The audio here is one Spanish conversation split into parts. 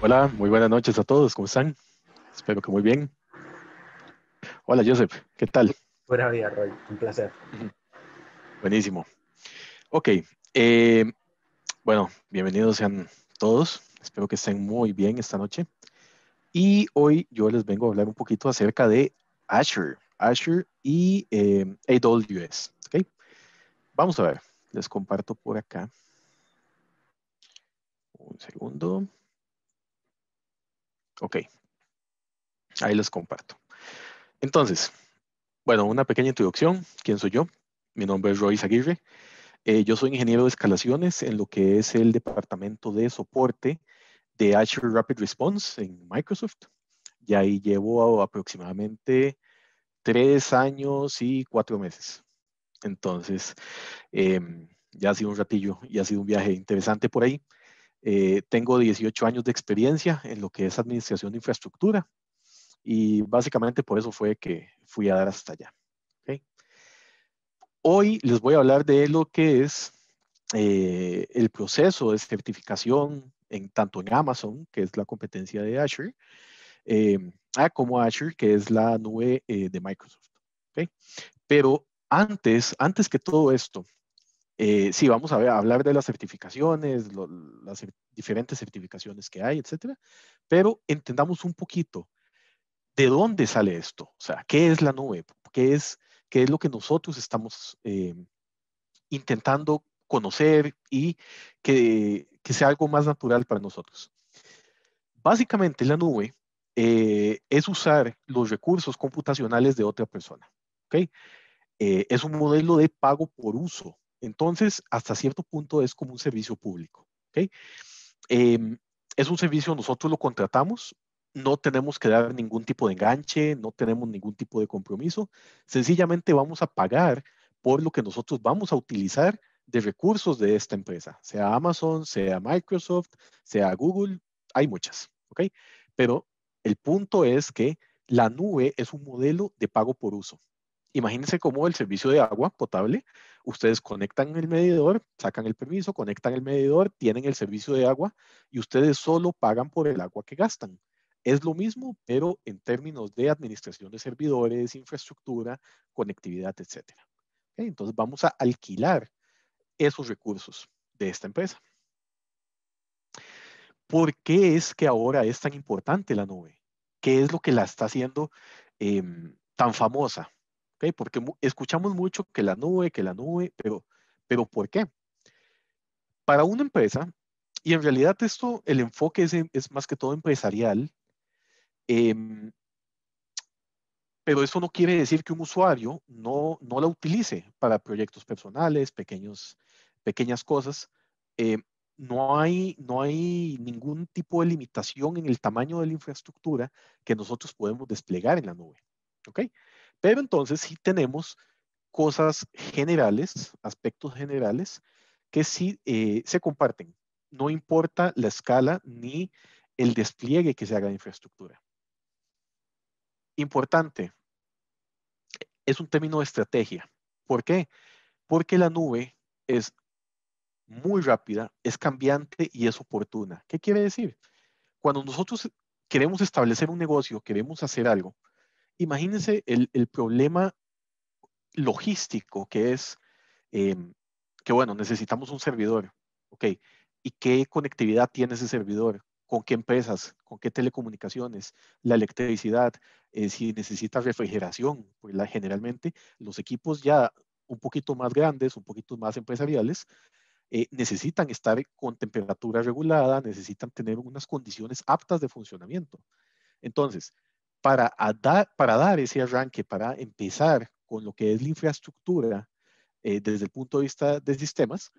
Hola, muy buenas noches a todos, ¿cómo están? Espero que muy bien. Hola, Joseph, ¿qué tal? Buenos días, Roy, un placer. Buenísimo. Ok, eh, bueno, bienvenidos sean todos. Espero que estén muy bien esta noche. Y hoy yo les vengo a hablar un poquito acerca de Azure, Azure y eh, AWS. ¿ok? Vamos a ver, les comparto por acá. Un segundo. Ok, ahí les comparto. Entonces, bueno, una pequeña introducción. ¿Quién soy yo? Mi nombre es Roy Aguirre. Eh, yo soy ingeniero de escalaciones en lo que es el departamento de soporte de Azure Rapid Response en Microsoft. Y ahí llevo aproximadamente tres años y cuatro meses. Entonces, em, ya ha sido un ratillo y ha sido un viaje interesante por ahí. Eh, tengo 18 años de experiencia en lo que es administración de infraestructura y básicamente por eso fue que fui a dar hasta allá. Hoy les voy a hablar de lo que es eh, el proceso de certificación en tanto en Amazon, que es la competencia de Azure, eh, como Azure, que es la nube de Microsoft. Pero antes, antes que todo esto, eh, sí, vamos a, hablar de las certificaciones, las diferentes certificaciones que hay, etcétera, pero entendamos un poquito de dónde sale esto, o sea, qué es la nube, qué es, lo que nosotros estamos eh, intentando conocer y que, sea algo más natural para nosotros. Básicamente, la nube eh, es usar los recursos computacionales de otra persona. ¿okay? es un modelo de pago por uso. Entonces, hasta cierto punto es como un servicio público. Em, es un servicio, nosotros lo contratamos, no tenemos que dar ningún tipo de enganche, no tenemos ningún tipo de compromiso, sencillamente vamos a pagar por lo que nosotros vamos a utilizar de recursos de esta empresa, sea Amazon, sea Microsoft, sea Google, hay muchas. Pero el punto es que la nube es un modelo de pago por uso. Imagínense cómo el servicio de agua potable, ustedes conectan el medidor, sacan el permiso, conectan el medidor, tienen el servicio de agua y ustedes solo pagan por el agua que gastan. Es lo mismo, pero en términos de administración de servidores, infraestructura, conectividad, etc. Entonces vamos a alquilar esos recursos de esta empresa. ¿Por qué es que ahora es tan importante la nube? ¿Qué es lo que la está haciendo em, tan famosa? Porque escuchamos mucho que la nube, que la nube, pero, pero ¿por qué? Para una empresa, y en realidad esto, el enfoque es, es más que todo empresarial, em, pero eso no quiere decir que un usuario no, no la utilice para proyectos personales, pequeños, pequeñas cosas. Em, no, hay, no hay ningún tipo de limitación en el tamaño de la infraestructura que nosotros podemos desplegar en la nube. ¿ok? Pero entonces sí tenemos cosas generales, aspectos generales, que sí eh, se comparten. No importa la escala ni el despliegue que se haga de infraestructura. Importante, es un término de estrategia. ¿Por qué? Porque la nube es muy rápida, es cambiante y es oportuna. ¿Qué quiere decir? Cuando nosotros queremos establecer un negocio, queremos hacer algo, imagínense el, problema logístico que es em, que, bueno, necesitamos un servidor, ¿ok? ¿Y qué conectividad tiene ese servidor? ¿Con qué empresas? ¿Con qué telecomunicaciones? La electricidad, eh, si necesita refrigeración, pues la, generalmente los equipos ya un poquito más grandes, un poquito más empresariales, eh, necesitan estar con temperatura regulada, necesitan tener unas condiciones aptas de funcionamiento. Entonces, para, dar, ese arranque, para empezar con lo que es la infraestructura eh, desde el punto de vista de sistemas,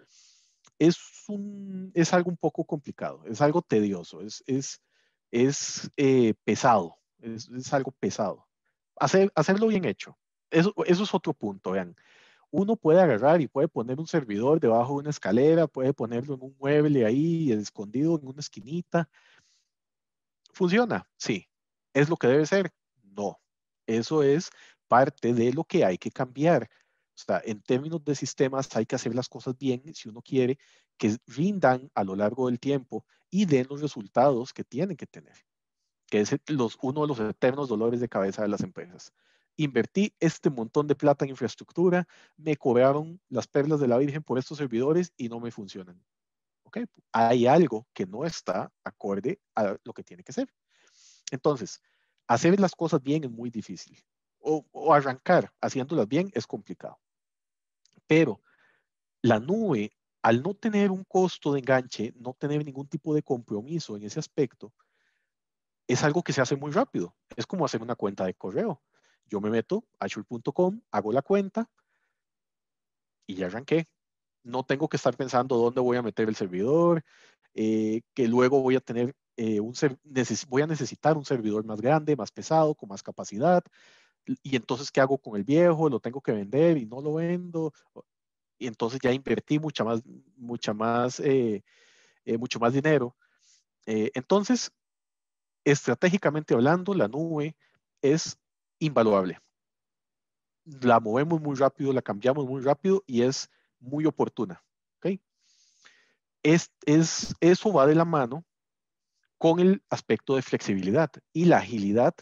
es, algo un poco complicado, es algo tedioso, es, es, eh, pesado, es, algo pesado. Hacer, hacerlo bien hecho, eso, eso es otro punto, vean. Uno puede agarrar y puede poner un servidor debajo de una escalera, puede ponerlo en un mueble ahí, escondido en una esquinita. ¿Funciona? Sí. ¿Es lo que debe ser? No. Eso es parte de lo que hay que cambiar. O sea, en términos de sistemas hay que hacer las cosas bien si uno quiere que rindan a lo largo del tiempo y den los resultados que tienen que tener, que es los, uno de los eternos dolores de cabeza de las empresas. Invertí este montón de plata en infraestructura, me cobraron las perlas de la Virgen por estos servidores y no me funcionan. ¿Ok? Hay algo que no está acorde a lo que tiene que ser. Entonces, hacer las cosas bien es muy difícil. O, arrancar haciéndolas bien es complicado. Pero la nube al no tener un costo de enganche, no tener ningún tipo de compromiso en ese aspecto, es algo que se hace muy rápido. Es como hacer una cuenta de correo. Yo me meto a azure.com, hago la cuenta y ya arranqué. No tengo que estar pensando dónde voy a meter el servidor, eh, que luego voy a tener eh, un voy a necesitar un servidor más grande, más pesado, con más capacidad. Y entonces, ¿qué hago con el viejo? ¿Lo tengo que vender y no lo vendo? y entonces ya invertí mucha más, mucha más, eh, eh, mucho más dinero. Eh, entonces, estratégicamente hablando, la nube es invaluable. La movemos muy rápido, la cambiamos muy rápido y es muy oportuna. ¿okay? Es, es, eso va de la mano con el aspecto de flexibilidad y la agilidad,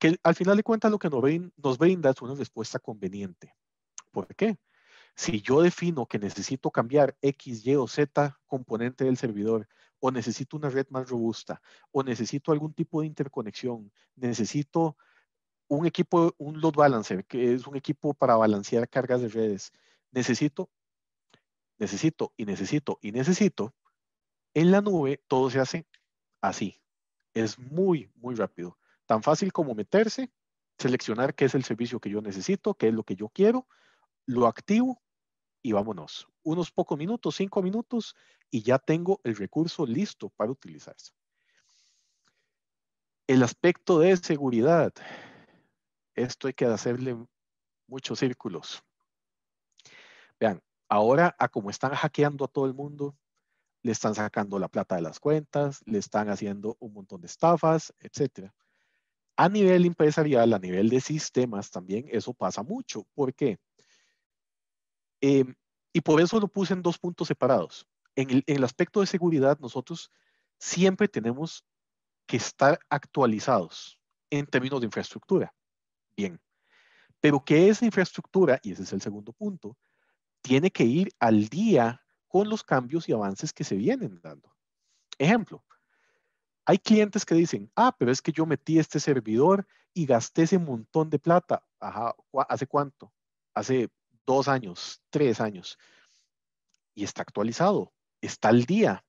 que al final de cuentas lo que nos brinda, es una respuesta conveniente. ¿Por qué? Si yo defino que necesito cambiar X, Y o Z componente del servidor, o necesito una red más robusta, o necesito algún tipo de interconexión, necesito un equipo, un load balancer, que es un equipo para balancear cargas de redes, necesito, necesito y necesito y necesito, en la nube todo se hace así. Es muy, muy rápido. Tan fácil como meterse, seleccionar qué es el servicio que yo necesito, qué es lo que yo quiero, lo activo y vámonos. Unos pocos minutos, cinco minutos, y ya tengo el recurso listo para utilizarse. El aspecto de seguridad. Esto hay que hacerle muchos círculos. Vean, ahora a como están hackeando a todo el mundo, le están sacando la plata de las cuentas, le están haciendo un montón de estafas, etc. A nivel empresarial, a nivel de sistemas también, eso pasa mucho. ¿Por qué? Em, y por eso lo puse en dos puntos separados. En el, en el aspecto de seguridad, nosotros siempre tenemos que estar actualizados en términos de infraestructura. Bien. Pero que esa infraestructura, y ese es el segundo punto, tiene que ir al día con los cambios y avances que se vienen dando. Ejemplo, hay clientes que dicen, ah, pero es que yo metí este servidor y gasté ese montón de plata. Ajá, ¿hace cuánto? Hace dos años, tres años, y está actualizado, está al día.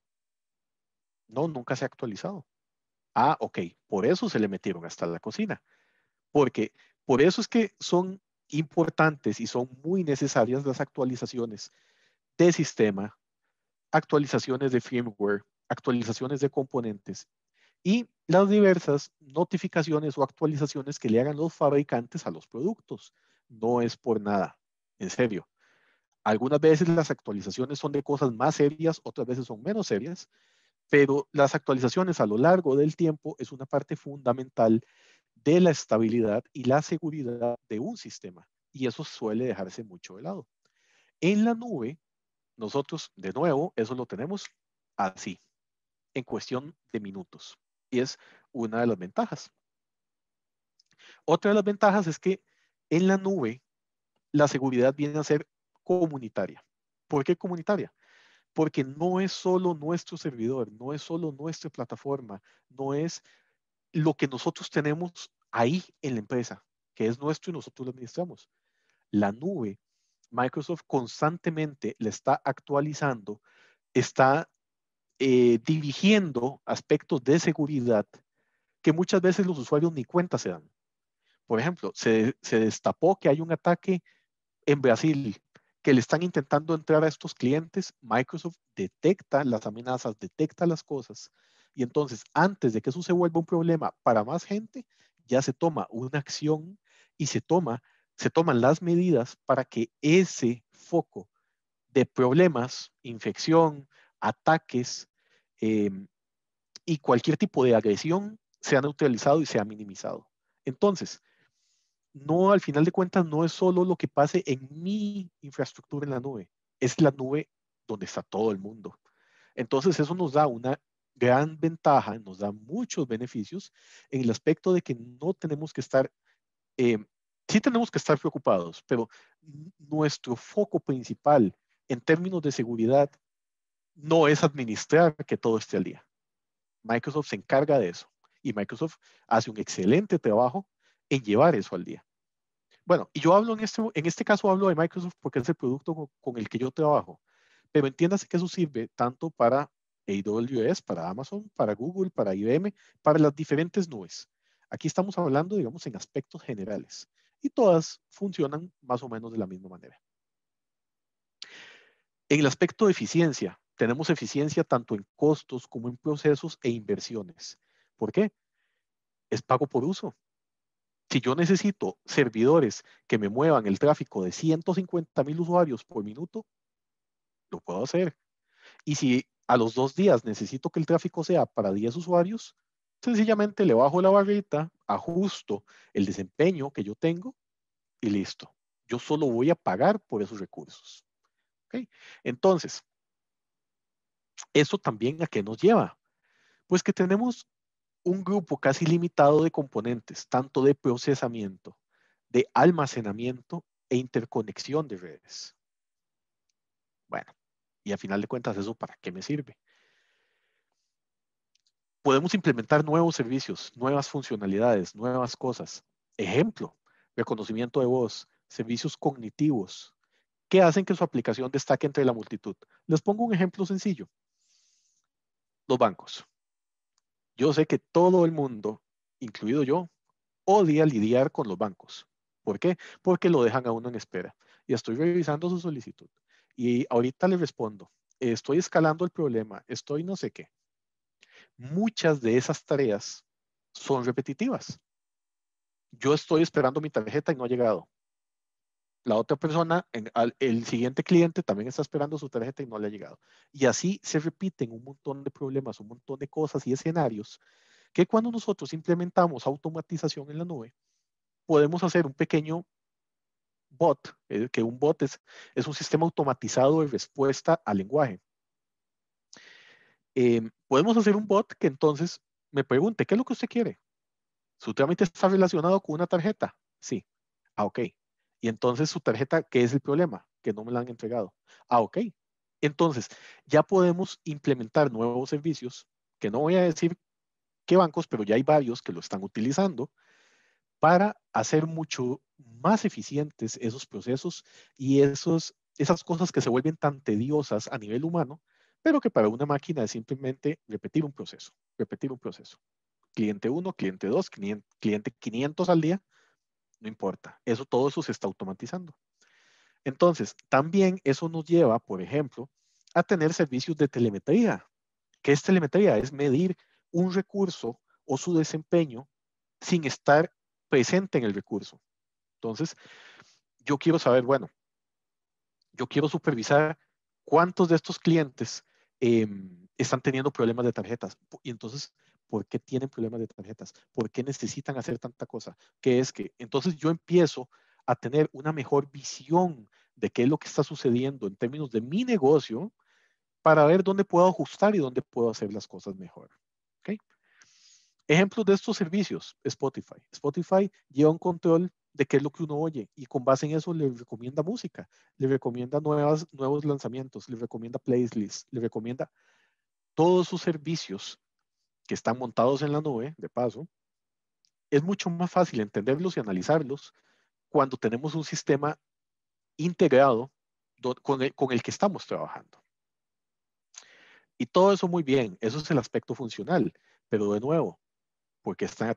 No, nunca se ha actualizado. Ah, ok, por eso se le metieron hasta la cocina, porque por eso es que son importantes y son muy necesarias las actualizaciones de sistema, actualizaciones de firmware, actualizaciones de componentes y las diversas notificaciones o actualizaciones que le hagan los fabricantes a los productos. No es por nada. En serio. Algunas veces las actualizaciones son de cosas más serias, otras veces son menos serias, pero las actualizaciones a lo largo del tiempo es una parte fundamental de la estabilidad y la seguridad de un sistema. Y eso suele dejarse mucho de lado. En la nube, nosotros, de nuevo, eso lo tenemos así, en cuestión de minutos. Y es una de las ventajas. Otra de las ventajas es que en la nube la seguridad viene a ser comunitaria. ¿Por qué comunitaria? Porque no es solo nuestro servidor, no es solo nuestra plataforma, no es lo que nosotros tenemos ahí en la empresa, que es nuestro y nosotros lo administramos. La nube, Microsoft constantemente le está actualizando, está eh, dirigiendo aspectos de seguridad que muchas veces los usuarios ni cuenta se dan. Por ejemplo, se, se destapó que hay un ataque en Brasil que le están intentando entrar a estos clientes, Microsoft detecta las amenazas, detecta las cosas y entonces antes de que eso se vuelva un problema para más gente, ya se toma una acción y se toma se toman las medidas para que ese foco de problemas, infección, ataques em, y cualquier tipo de agresión sea neutralizado y sea minimizado. Entonces, no, al final de cuentas, no es solo lo que pase en mi infraestructura en la nube, es la nube donde está todo el mundo. Entonces, eso nos da una gran ventaja, nos da muchos beneficios en el aspecto de que no tenemos que estar, eh, sí tenemos que estar preocupados, pero nuestro foco principal en términos de seguridad no es administrar que todo esté al día. Microsoft se encarga de eso y Microsoft hace un excelente trabajo en llevar eso al día. Bueno, y yo hablo en este, en este caso hablo de Microsoft porque es el producto con, el que yo trabajo, pero entiéndase que eso sirve tanto para AWS, para Amazon, para Google, para IBM, para las diferentes nubes. Aquí estamos hablando, digamos, en aspectos generales y todas funcionan más o menos de la misma manera. En el aspecto de eficiencia, tenemos eficiencia tanto en costos como en procesos e inversiones. ¿Por qué? Es pago por uso. Si yo necesito servidores que me muevan el tráfico de 150 mil usuarios por minuto, lo puedo hacer. Y si a los dos días necesito que el tráfico sea para 10 usuarios, sencillamente le bajo la barrita, ajusto el desempeño que yo tengo y listo. Yo solo voy a pagar por esos recursos. Entonces, ¿eso también a qué nos lleva? Pues que tenemos un grupo casi limitado de componentes, tanto de procesamiento, de almacenamiento e interconexión de redes. Bueno, y a final de cuentas, ¿eso para qué me sirve? Podemos implementar nuevos servicios, nuevas funcionalidades, nuevas cosas. Ejemplo, reconocimiento de voz, servicios cognitivos, que hacen que su aplicación destaque entre la multitud. Les pongo un ejemplo sencillo. Los bancos. Yo sé que todo el mundo, incluido yo, odia lidiar con los bancos. ¿Por qué? Porque lo dejan a uno en espera. Y estoy revisando su solicitud. Y ahorita le respondo, estoy escalando el problema, estoy no sé qué. Muchas de esas tareas son repetitivas. Yo estoy esperando mi tarjeta y no ha llegado. La otra persona, el siguiente cliente también está esperando su tarjeta y no le ha llegado. Y así se repiten un montón de problemas, un montón de cosas y escenarios que cuando nosotros implementamos automatización en la nube, podemos hacer un pequeño bot, eh, que un bot es, es, un sistema automatizado de respuesta al lenguaje. Em, podemos hacer un bot que entonces me pregunte, ¿qué es lo que usted quiere? ¿Su trámite está relacionado con una tarjeta? Sí. Ah, ok. Y entonces su tarjeta, ¿qué es el problema? Que no me la han entregado. Ah, ok. Entonces, ya podemos implementar nuevos servicios, que no voy a decir qué bancos, pero ya hay varios que lo están utilizando para hacer mucho más eficientes esos procesos y esos, esas cosas que se vuelven tan tediosas a nivel humano, pero que para una máquina es simplemente repetir un proceso, repetir un proceso. Cliente 1, cliente 2, cliente 500 al día, no importa. Eso, todo eso se está automatizando. Entonces, también eso nos lleva, por ejemplo, a tener servicios de telemetría. ¿Qué es telemetría? Es medir un recurso o su desempeño sin estar presente en el recurso. Entonces, yo quiero saber, bueno, yo quiero supervisar cuántos de estos clientes em, están teniendo problemas de tarjetas. Y entonces ¿Por qué tienen problemas de tarjetas? ¿Por qué necesitan hacer tanta cosa? Que es que entonces yo empiezo a tener una mejor visión de qué es lo que está sucediendo en términos de mi negocio para ver dónde puedo ajustar y dónde puedo hacer las cosas mejor. ¿Okay? Ejemplos de estos servicios, Spotify. Spotify lleva un control de qué es lo que uno oye y con base en eso le recomienda música, le recomienda nuevas, nuevos lanzamientos, le recomienda playlists, le recomienda todos sus servicios que están montados en la nube, de paso, es mucho más fácil entenderlos y analizarlos cuando tenemos un sistema integrado con el, con el que estamos trabajando. Y todo eso muy bien, eso es el aspecto funcional, pero de nuevo, ¿por qué están